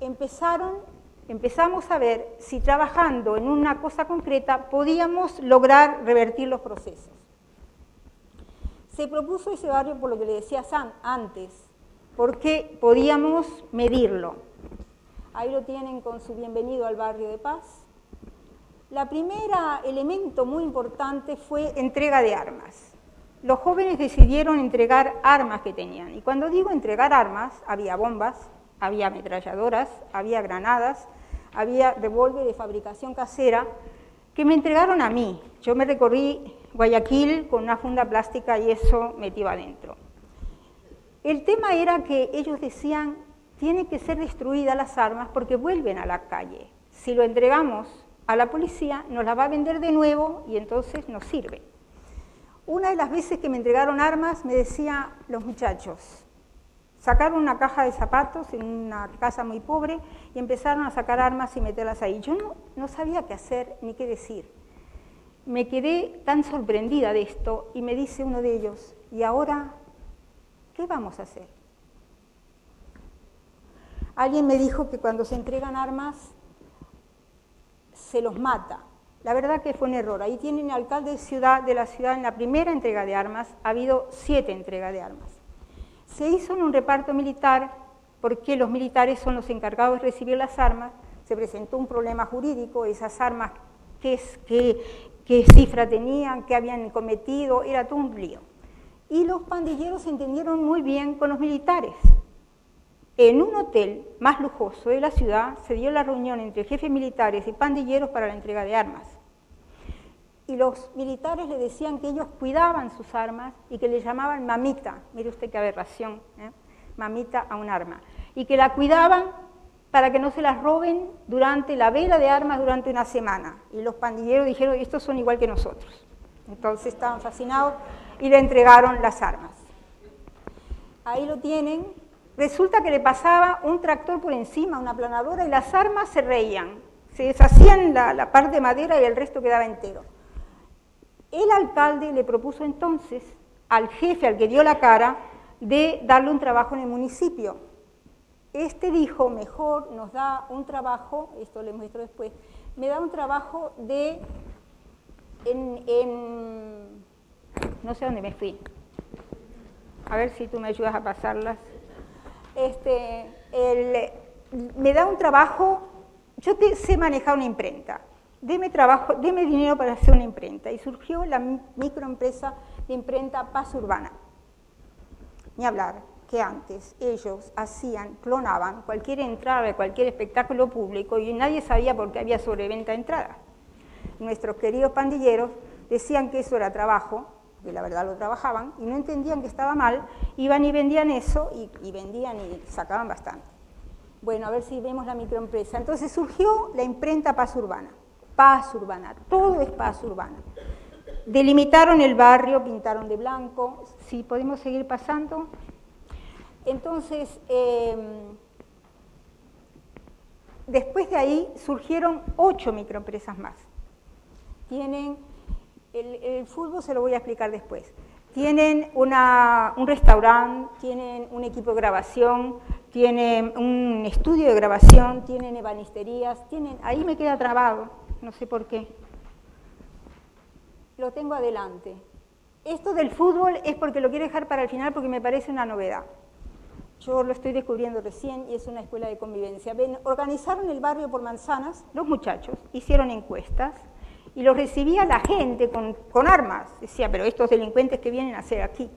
empezaron, empezamos a ver si trabajando en una cosa concreta podíamos lograr revertir los procesos. Se propuso ese barrio por lo que le decía Sam antes, porque podíamos medirlo. Ahí lo tienen con su bienvenido al barrio de paz. La primera elemento muy importante fue entrega de armas. Los jóvenes decidieron entregar armas que tenían. Y cuando digo entregar armas, había bombas, había ametralladoras, había granadas, había revólver de fabricación casera que me entregaron a mí. Yo me recorrí Guayaquil con una funda plástica y eso metió adentro. El tema era que ellos decían, tienen que ser destruidas las armas porque vuelven a la calle. Si lo entregamos a la policía, nos las va a vender de nuevo y entonces nos sirve. Una de las veces que me entregaron armas, me decía los muchachos, sacaron una caja de zapatos en una casa muy pobre y empezaron a sacar armas y meterlas ahí. Yo no, sabía qué hacer ni qué decir me quedé tan sorprendida de esto y me dice uno de ellos, ¿y ahora qué vamos a hacer? Alguien me dijo que cuando se entregan armas se los mata. La verdad que fue un error. Ahí tienen alcalde de, ciudad, de la ciudad en la primera entrega de armas, ha habido siete entregas de armas. Se hizo en un reparto militar porque los militares son los encargados de recibir las armas, se presentó un problema jurídico, esas armas qué cifra tenían, qué habían cometido, era todo un lío. Y los pandilleros se entendieron muy bien con los militares. En un hotel más lujoso de la ciudad se dio la reunión entre jefes militares y pandilleros para la entrega de armas. Y los militares le decían que ellos cuidaban sus armas y que le llamaban mamita, mire usted qué aberración, ¿eh? mamita a un arma, y que la cuidaban para que no se las roben durante la vela de armas durante una semana. Y los pandilleros dijeron, estos son igual que nosotros. Entonces estaban fascinados y le entregaron las armas. Ahí lo tienen. Resulta que le pasaba un tractor por encima, una planadora, y las armas se reían. Se deshacían la, la parte de madera y el resto quedaba entero. El alcalde le propuso entonces al jefe, al que dio la cara, de darle un trabajo en el municipio este dijo, mejor nos da un trabajo, esto le muestro después, me da un trabajo de, en, no sé dónde me fui, a ver si tú me ayudas a pasarlas. Este, me da un trabajo, yo te, sé manejar una imprenta, deme trabajo, deme dinero para hacer una imprenta. Y surgió la microempresa de imprenta Paz Urbana. Ni hablar que antes ellos hacían, clonaban cualquier entrada de cualquier espectáculo público y nadie sabía por qué había sobreventa de entradas. Nuestros queridos pandilleros decían que eso era trabajo, que la verdad lo trabajaban, y no entendían que estaba mal, iban y vendían eso, y, y vendían y sacaban bastante. Bueno, a ver si vemos la microempresa. Entonces surgió la imprenta Paz Urbana. Paz Urbana, todo es Paz Urbana. Delimitaron el barrio, pintaron de blanco. Si podemos seguir pasando. Entonces, em, después de ahí surgieron ocho microempresas más. Tienen, el, fútbol se lo voy a explicar después. Tienen un restaurante, tienen un equipo de grabación, tienen un estudio de grabación, tienen ebanisterías, tienen, ahí me queda trabado, no sé por qué. Lo tengo adelante. Esto del fútbol es porque lo quiero dejar para el final porque me parece una novedad. Yo lo estoy descubriendo recién y es una escuela de convivencia. Ven, organizaron el barrio por manzanas, los muchachos, hicieron encuestas y los recibía la gente con, con armas. Decía, pero estos delincuentes que vienen a hacer aquí.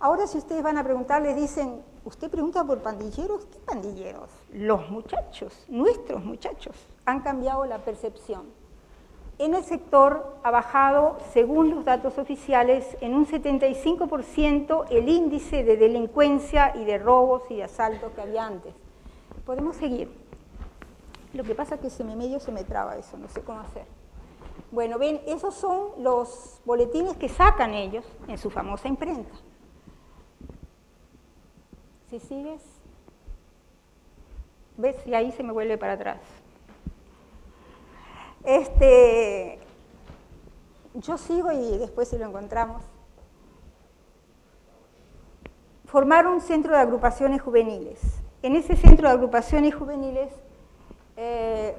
Ahora si ustedes van a preguntar, les dicen, ¿usted pregunta por pandilleros? ¿Qué pandilleros? Los muchachos, nuestros muchachos, han cambiado la percepción en el sector ha bajado, según los datos oficiales, en un 75% el índice de delincuencia y de robos y de asaltos que había antes. Podemos seguir. Lo que pasa es que se me medio se me traba eso, no sé cómo hacer. Bueno, ven, esos son los boletines que sacan ellos en su famosa imprenta. Si sigues, ves, y ahí se me vuelve para atrás. Este, yo sigo y después si lo encontramos. Formar un centro de agrupaciones juveniles. en ese centro de agrupaciones juveniles eh,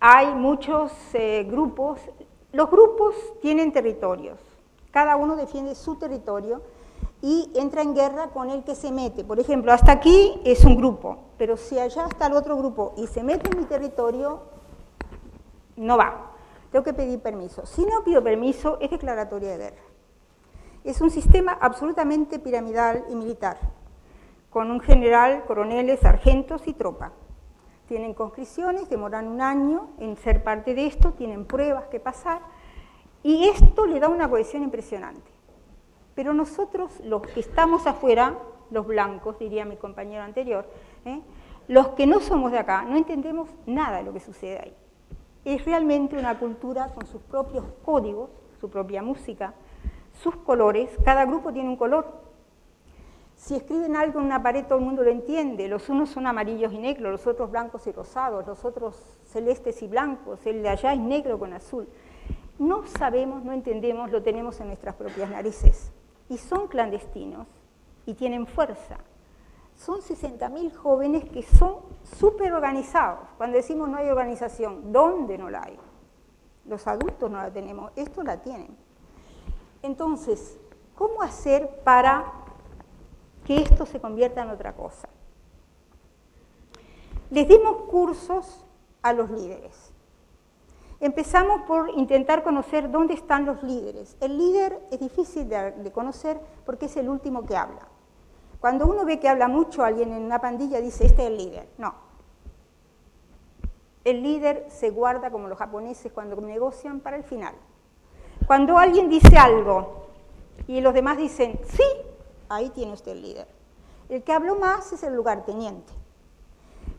hay muchos eh, grupos. Los grupos tienen territorios, cada uno defiende su territorio y entra en guerra con el que se mete. Por ejemplo, hasta aquí es un grupo, pero si allá está el otro grupo y se mete en mi territorio, no va. Tengo que pedir permiso. Si no pido permiso, es declaratoria de guerra. Es un sistema absolutamente piramidal y militar, con un general, coroneles, sargentos y tropa. Tienen conscripciones, demoran un año en ser parte de esto, tienen pruebas que pasar, y esto le da una cohesión impresionante. Pero nosotros, los que estamos afuera, los blancos, diría mi compañero anterior, ¿eh? los que no somos de acá, no entendemos nada de lo que sucede ahí. Es realmente una cultura con sus propios códigos, su propia música, sus colores, cada grupo tiene un color. Si escriben algo en una pared todo el mundo lo entiende, los unos son amarillos y negros, los otros blancos y rosados, los otros celestes y blancos, el de allá es negro con azul. No sabemos, no entendemos, lo tenemos en nuestras propias narices y son clandestinos y tienen fuerza. Son 60.000 jóvenes que son súper organizados. Cuando decimos no hay organización, ¿dónde no la hay? Los adultos no la tenemos, estos la tienen. Entonces, ¿cómo hacer para que esto se convierta en otra cosa? Les dimos cursos a los líderes. Empezamos por intentar conocer dónde están los líderes. El líder es difícil de, conocer porque es el último que habla. Cuando uno ve que habla mucho alguien en una pandilla, dice, este es el líder. No. El líder se guarda como los japoneses cuando negocian para el final. Cuando alguien dice algo y los demás dicen, sí, ahí tiene usted el líder. El que habló más es el lugarteniente,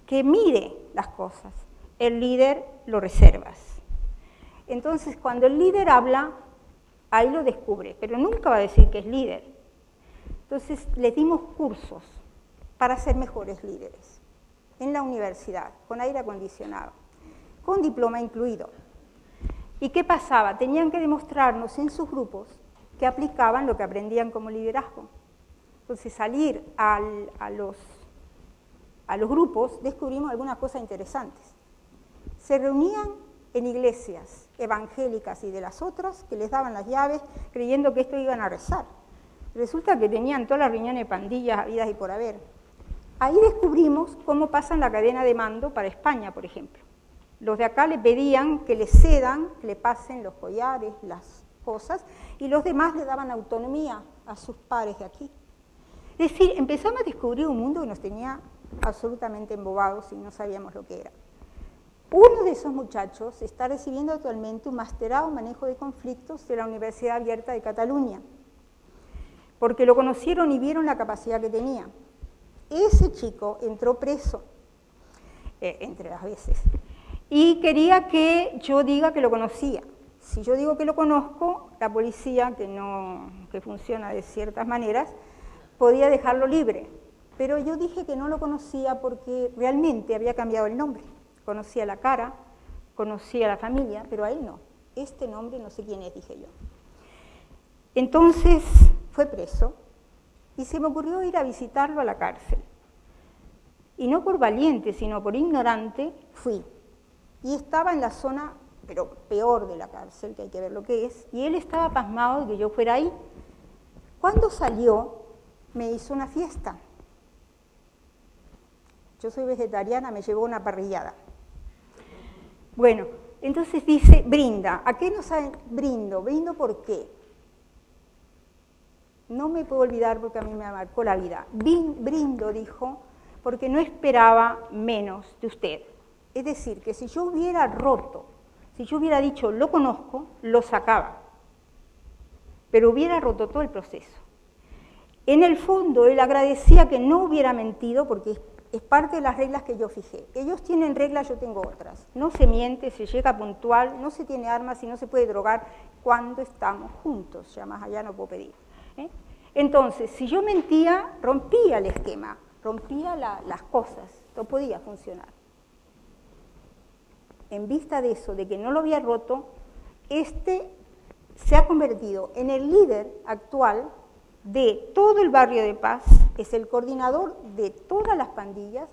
que mire las cosas. El líder lo reservas. Entonces, cuando el líder habla, ahí lo descubre, pero nunca va a decir que es líder. Entonces, les dimos cursos para ser mejores líderes en la universidad, con aire acondicionado, con diploma incluido. ¿Y qué pasaba? Tenían que demostrarnos en sus grupos que aplicaban lo que aprendían como liderazgo. Entonces, salir a, los, a los grupos, descubrimos algunas cosas interesantes. Se reunían en iglesias evangélicas y de las otras que les daban las llaves creyendo que esto iban a rezar. Resulta que tenían todas las reuniones de pandillas habidas y por haber. Ahí descubrimos cómo pasan la cadena de mando para España, por ejemplo. Los de acá le pedían que le cedan, le pasen los collares, las cosas, y los demás le daban autonomía a sus pares de aquí. Es decir, empezamos a descubrir un mundo que nos tenía absolutamente embobados y no sabíamos lo que era. Uno de esos muchachos está recibiendo actualmente un masterado en manejo de conflictos de la Universidad Abierta de Cataluña, porque lo conocieron y vieron la capacidad que tenía. Ese chico entró preso, eh, entre las veces, y quería que yo diga que lo conocía. Si yo digo que lo conozco, la policía, que, no, que funciona de ciertas maneras, podía dejarlo libre. Pero yo dije que no lo conocía porque realmente había cambiado el nombre conocía la cara, conocía la familia, pero a él no. Este nombre no sé quién es, dije yo. Entonces fue preso y se me ocurrió ir a visitarlo a la cárcel. Y no por valiente, sino por ignorante, fui. Y estaba en la zona, pero peor de la cárcel, que hay que ver lo que es, y él estaba pasmado de que yo fuera ahí. Cuando salió, me hizo una fiesta. Yo soy vegetariana, me llevó una parrillada. Bueno, entonces dice, brinda. ¿A qué nos brindo? ¿Brindo por qué? No me puedo olvidar porque a mí me marcó la vida. Brindo, dijo, porque no esperaba menos de usted. Es decir, que si yo hubiera roto, si yo hubiera dicho lo conozco, lo sacaba. Pero hubiera roto todo el proceso. En el fondo, él agradecía que no hubiera mentido porque parte de las reglas que yo fijé. Ellos tienen reglas, yo tengo otras. No se miente, se llega puntual, no se tiene armas y no se puede drogar cuando estamos juntos, ya más allá no puedo pedir. ¿eh? Entonces, si yo mentía, rompía el esquema, rompía las cosas, no podía funcionar. En vista de eso, de que no lo había roto, este se ha convertido en el líder actual de todo el barrio de Paz, es el coordinador de todas las pandillas,